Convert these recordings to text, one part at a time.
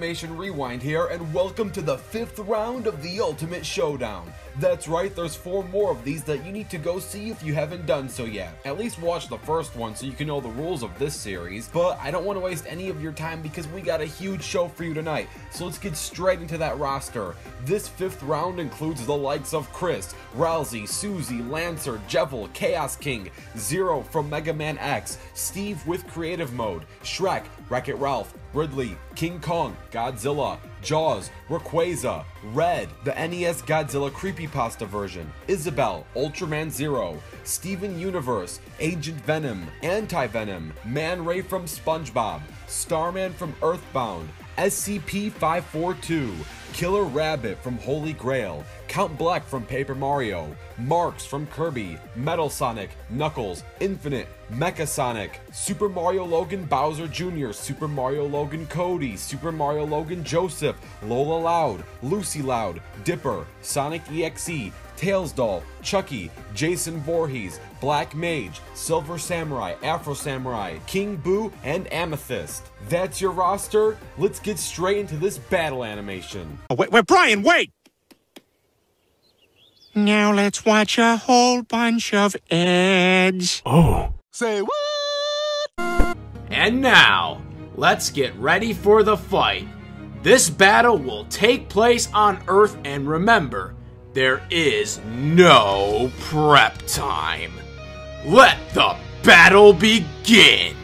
Animation Rewind here, and welcome to the fifth round of the Ultimate Showdown. That's right, there's four more of these that you need to go see if you haven't done so yet. At least watch the first one so you can know the rules of this series, but I don't want to waste any of your time because we got a huge show for you tonight, so let's get straight into that roster. This fifth round includes the likes of Kris, Ralsei, Susie, Lancer, Jevil, Chaos King, Zero from Mega Man X, Steve with Creative Mode, Shrek, Wreck-It Ralph, Ridley, King Kong, Godzilla, Jaws, Rayquaza, Red, the NES Godzilla Creepypasta version, Isabelle, Ultraman Zero, Steven Universe, Agent Venom, Anti Venom, Man Ray from SpongeBob, Starman from Earthbound, SCP 542, Killer Rabbit from Holy Grail, Count Bleck from Paper Mario, Marx from Kirby, Metal Sonic, Knuckles, Infinite, Mecha Sonic, Super Mario Logan Bowser Jr., Super Mario Logan Cody, Super Mario Logan Joseph, Lola Loud, Lucy Loud, Dipper, Sonic EXE, Tails Doll, Chucky, Jason Voorhees, Black Mage, Silver Samurai, Afro Samurai, King Boo, and Amethyst. That's your roster? Let's get straight into this battle animation. Oh, wait, wait, Brian, wait! Now let's watch a whole bunch of ads. Oh. Say what? And now, let's get ready for the fight. This battle will take place on Earth, and remember, there is no prep time. Let the battle begin!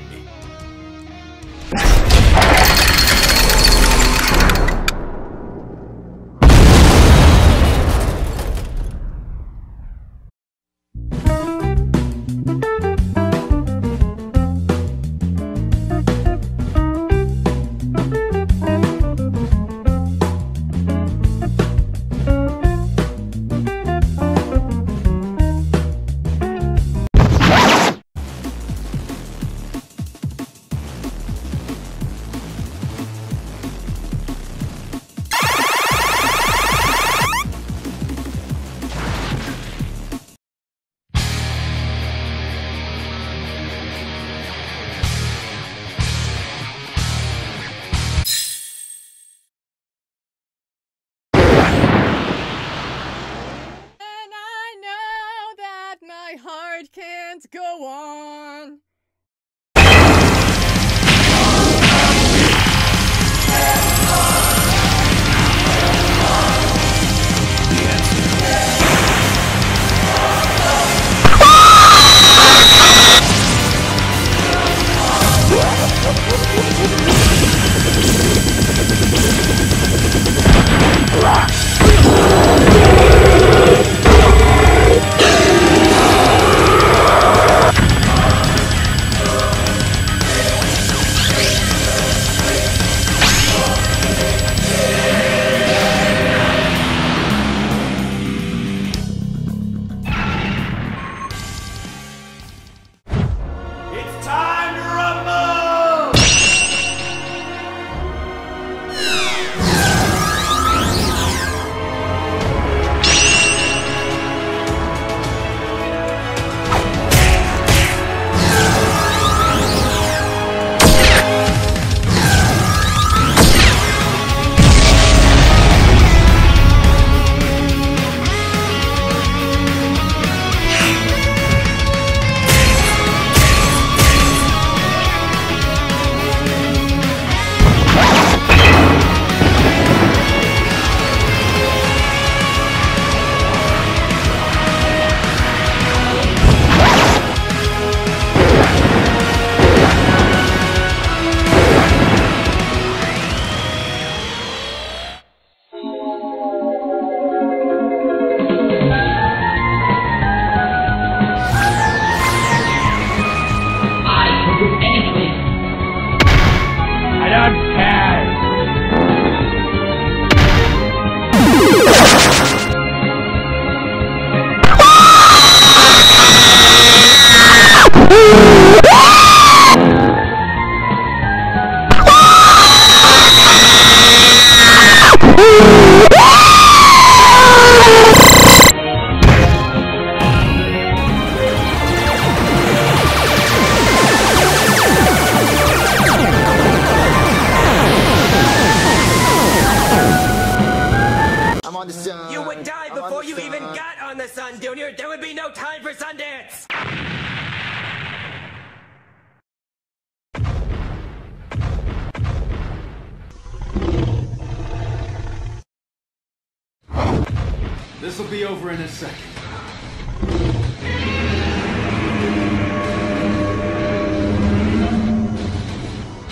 This'll be over in a second.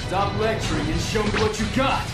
Stop lecturing and show me what you got.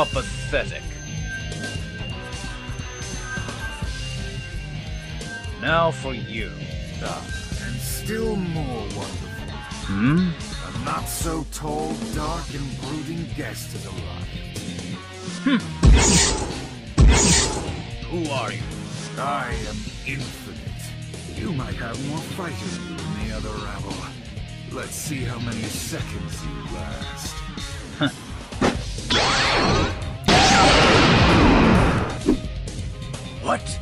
How pathetic. Now for you. And still more wonderful. Hmm? A not so tall, dark, and brooding guest has arrived. Who are you? I am infinite. You might have more fight in you than the other rabble. Let's see how many seconds you last. What?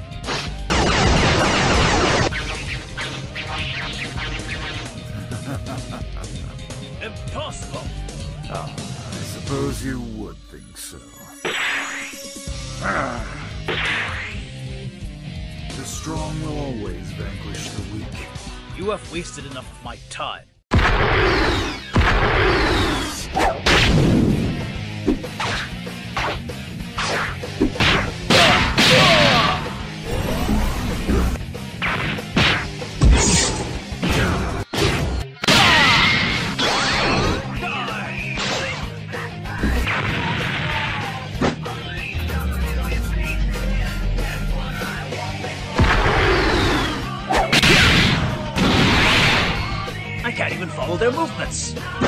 Impossible. I suppose you would think so. The strong will always vanquish the weak. You have wasted enough of my time. Follow their movements.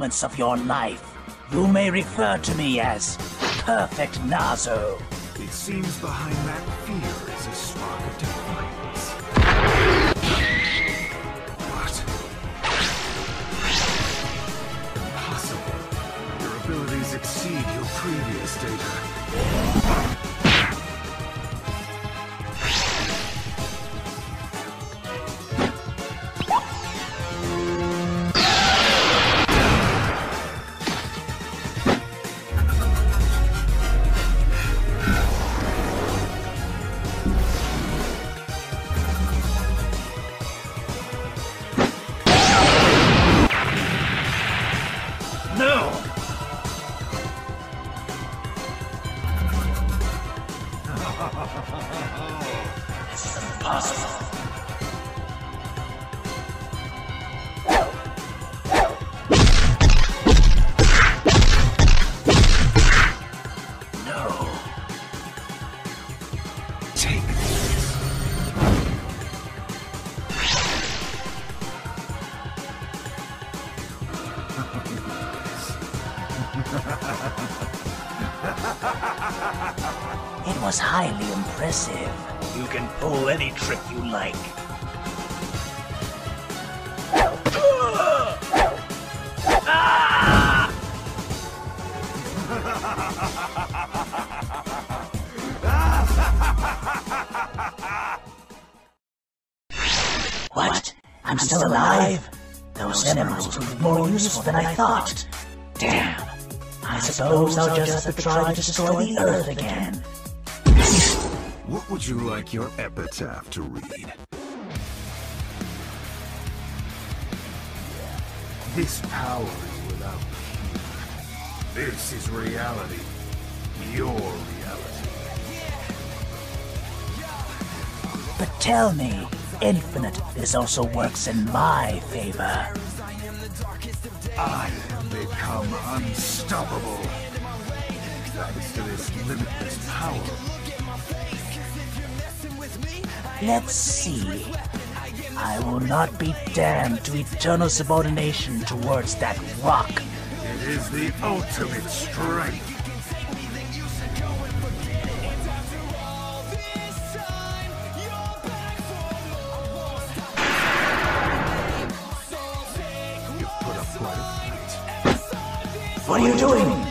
Moments of your life, you may refer to me as Perfect Nazo. It seems behind that impressive. You can pull any trick you like. What? I'm still alive? Those emeralds proved more useful than I thought. Damn. I suppose I'll just have to try to destroy the Earth again. What would you like your epitaph to read? This power is without peer. This is reality. Your reality. But tell me, Infinite, this also works in my favor. I have become unstoppable. Thanks to this limitless power. Let's see. I will not be damned to eternal subordination towards that rock. It is the ultimate strength. You put up quite a fight. What are you doing?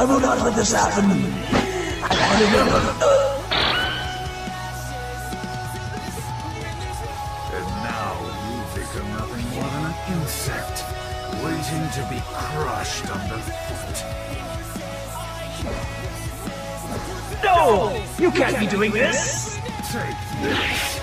I will not let this happen! And now you've become nothing more than an insect, waiting to be crushed underfoot. No! You can't be doing this! Take this.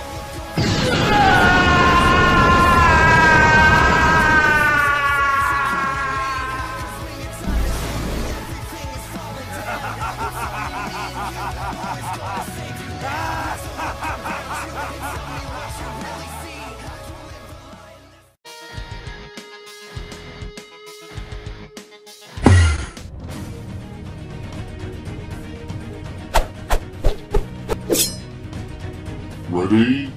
Ready?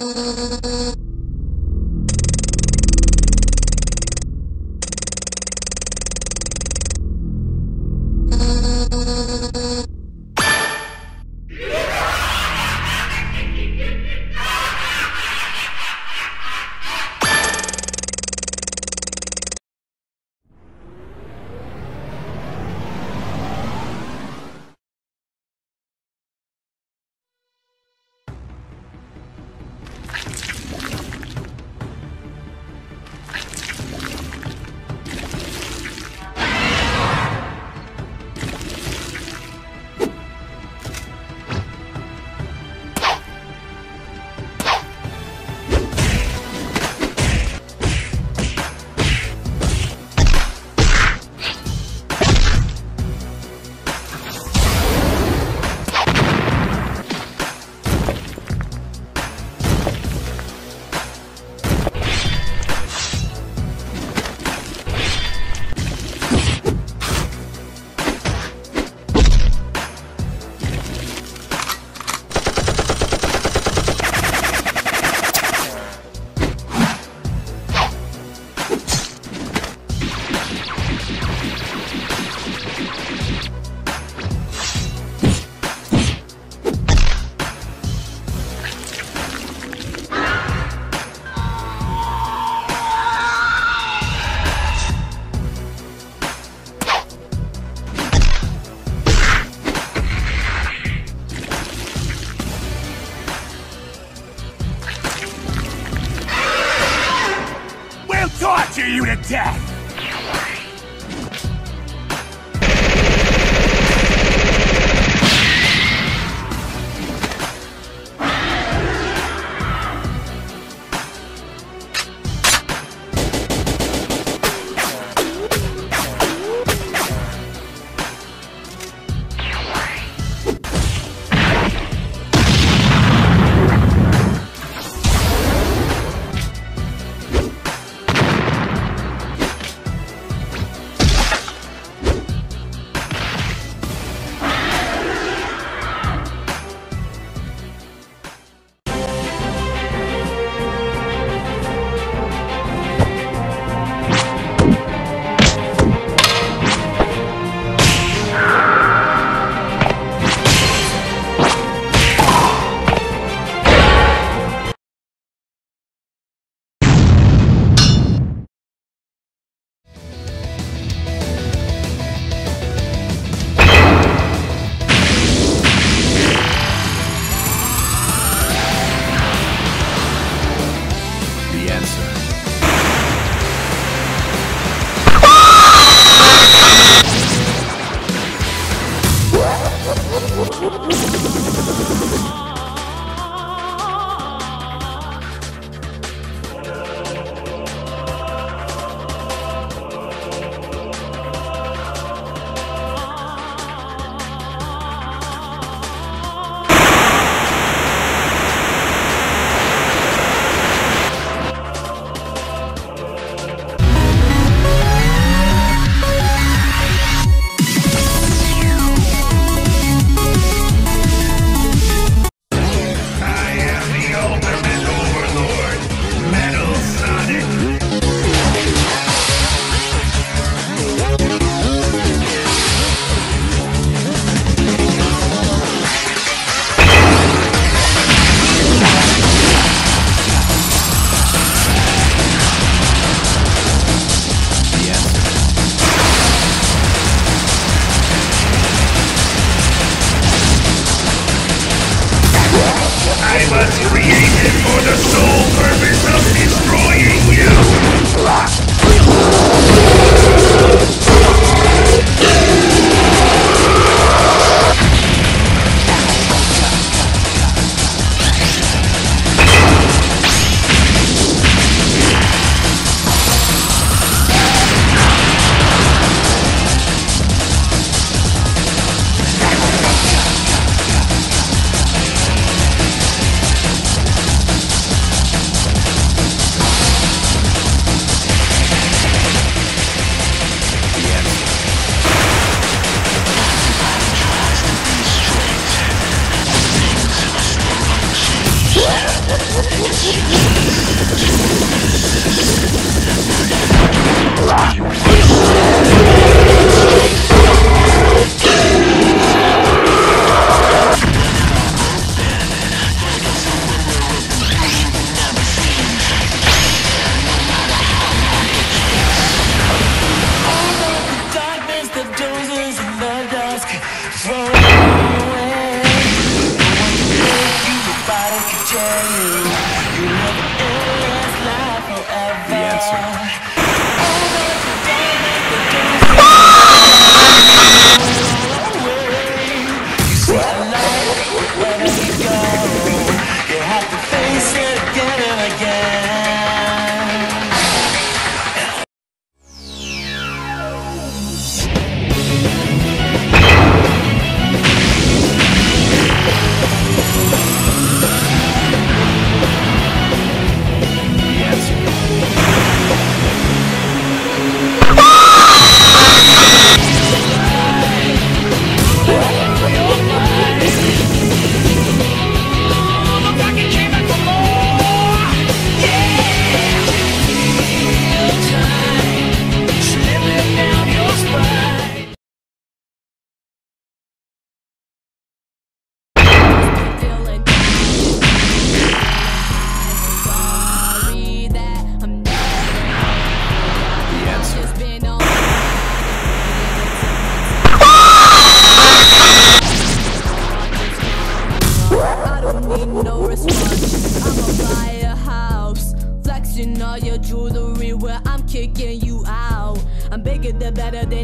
We'll torture you to death!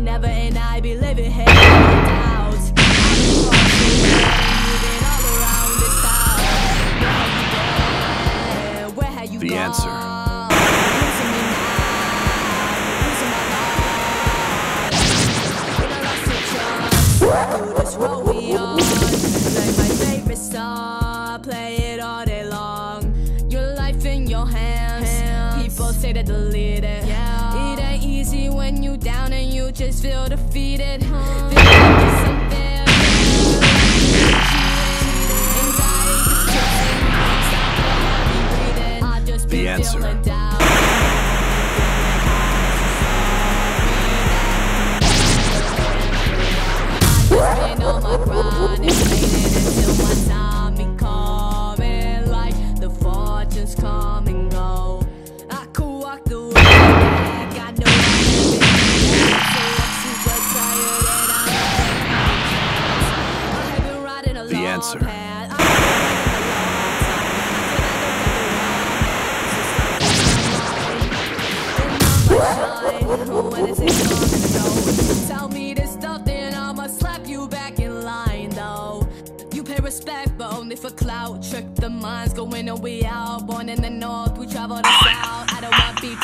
Better ever, and I be living head doubts. Where have you The gone? answer. Losing me now, losing my life. When I lost your trust, through this road we on. Play my favorite song, play it all day long. Your life in your hands. People say it. Just feel defeated. Feel like it's something. Go? Tell me this stuff, then I'ma slap you back in line, though. You pay respect, but only for clout. Trick the minds, go in we out. Born in the north, we travel the south. I don't want beef.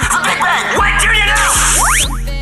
What do you know?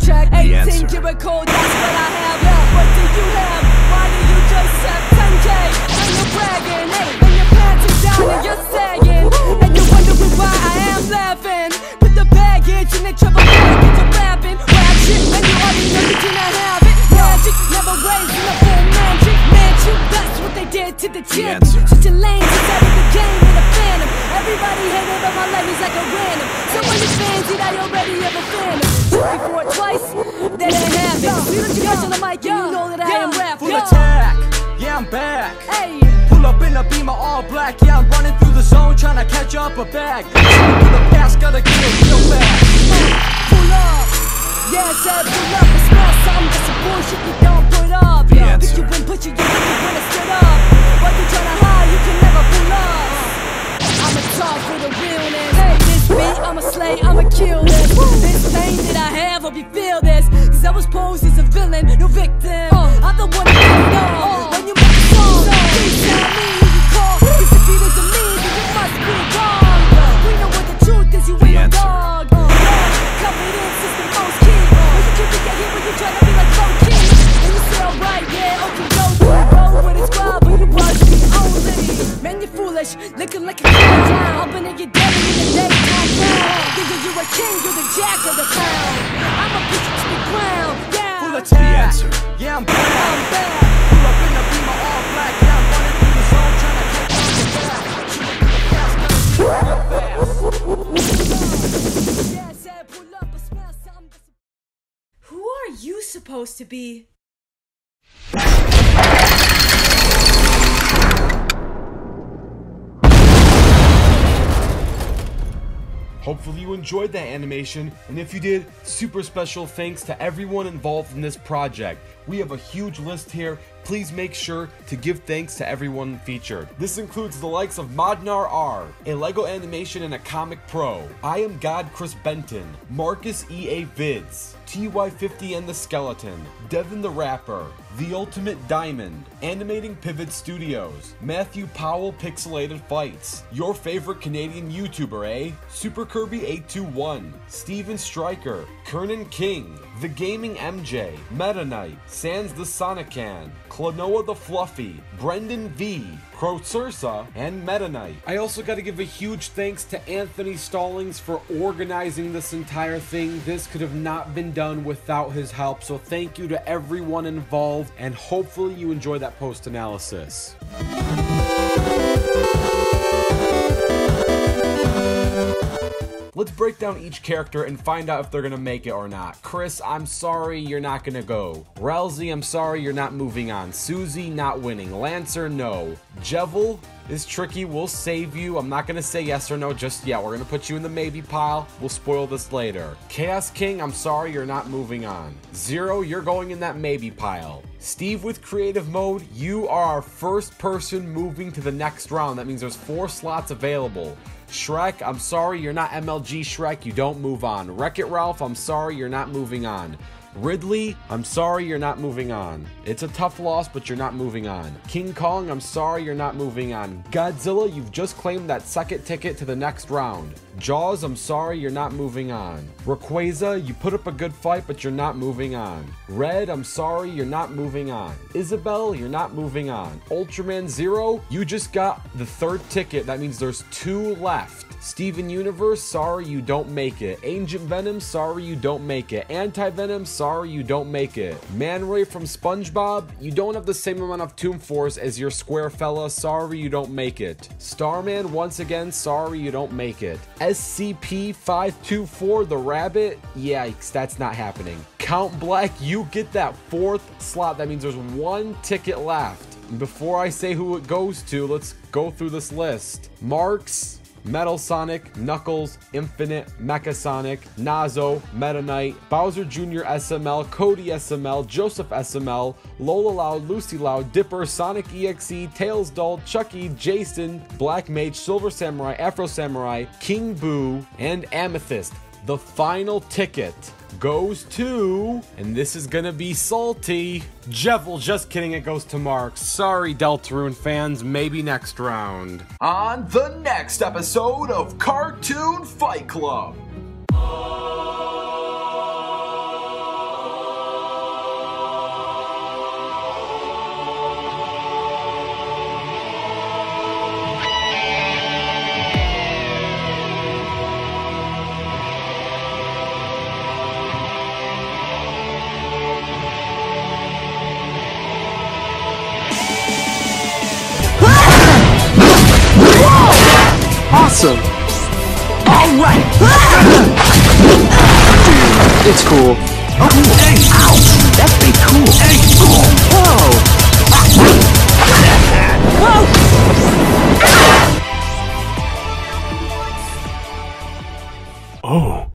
check, check. 18 answer. karat gold, that's what I have. Yeah, what do you have? Why do you just have 10k? When you're bragging, hey, when your pants are down and you're sagging, and you're wondering why I am laughing. Put the baggage in the trouble package, you're rapping, rap shit, and you already know you cannot have it. Magic, never raised in a full magic mansion. That's what they did to the. Such a lame, just out of the game with a phantom. Everybody hated, but my life is like a random. Someone is fancied, I already have a phantom. Took before twice, that ain't happen. You don't you guys on the mic, and you know that I am rapping. Full attack, yeah, I'm back. Hey. Pull up in a beamer, all black, yeah, I'm running through the zone, trying to catch up a bag. Through the past, gotta get it real fast. Pull up. Yeah, I said pull up and smell something that's some bullshit you don't put up. Yeah. Pick you and put you, you look when I stood up. While you tryna hide, you can never pull up. I'ma talk for the realness. Hey, this beat, I'ma slay, I'ma kill this. This pain that I have, hope you feel this. Cause I was posed as a villain, no victim. I'm the one that did it. When you make a song, please tell me enjoyed that animation, and if you did, super special thanks to everyone involved in this project. We have a huge list here, please make sure to give thanks to everyone featured. This includes the likes of Modnar R, a LEGO animation and a comic pro, I Am God Chris Benton, Markus EA Vids, TY50 and the Skeleton, Devin the Rapper, The Ultimate Diamond, Animating Pivot Studios, Matthew Powell Pixelated Fights, your favorite Canadian YouTuber, eh? Super Kirby 821, Stephen Stryker, Kiernen King, The Gaming MJ, Meta Knight, Sans the Sonican, Klonoa the Fluffy, Brendin V, Crow and Meta Knight. I also got to give a huge thanks to Anthony Stallings for organizing this entire thing. This could have not been done without his help, so thank you to everyone involved, and hopefully you enjoy that post analysis. Let's break down each character and find out if they're gonna make it or not. Chris, I'm sorry, you're not gonna go. Ralsei, I'm sorry, you're not moving on. Susie, not winning. Lancer, no. Jevil, is tricky. We'll save you. I'm not to say yes or no just yet. We're to put you in the maybe pile. We'll spoil this later. Chaos King, I'm sorry you're not moving on. Zero, you're going in that maybe pile. Steve with creative mode, you are our first person moving to the next round. That means there's four slots available. Shrek, I'm sorry you're not MLG Shrek, you don't move on. Wreck It Ralph, I'm sorry you're not moving on. Ridley, I'm sorry you're not moving on. It's a tough loss, but you're not moving on. King Kong, I'm sorry you're not moving on. Godzilla, you've just claimed that second ticket to the next round. Jaws, I'm sorry you're not moving on. Rayquaza, you put up a good fight, but you're not moving on. Red, I'm sorry you're not moving on. Isabelle, you're not moving on. Ultraman Zero, you just got the third ticket. That means there's two left. Steven Universe, sorry you don't make it. Agent Venom, sorry you don't make it. Anti Venom, sorry you don't make it. Man Ray from SpongeBob, you don't have the same amount of Tomb Force as your square fella, sorry you don't make it. Starman, once again, sorry you don't make it. SCP-524, the rabbit, yikes, that's not happening. Count Bleck, you get that fourth slot, that means there's one ticket left. Before I say who it goes to, let's go through this list. Marx, Metal Sonic, Knuckles, Infinite, Mecha Sonic, Nazo, Meta Knight, Bowser Jr. SML, Cody SML, Joseph SML, Lola Loud, Lucy Loud, Dipper, Sonic EXE, Tails Doll, Chucky, Jason, Black Mage, Silver Samurai, Afro Samurai, King Boo, and Amethyst. The final ticket goes to, and this is gonna be salty. Jevil, just kidding, it goes to Marx. Sorry, Deltarune fans, maybe next round. On the next episode of Cartoon Fight Club. awesome! Alright! it's cool. Oh, hey. Ow! That's pretty cool. Hey. Whoa! Whoa!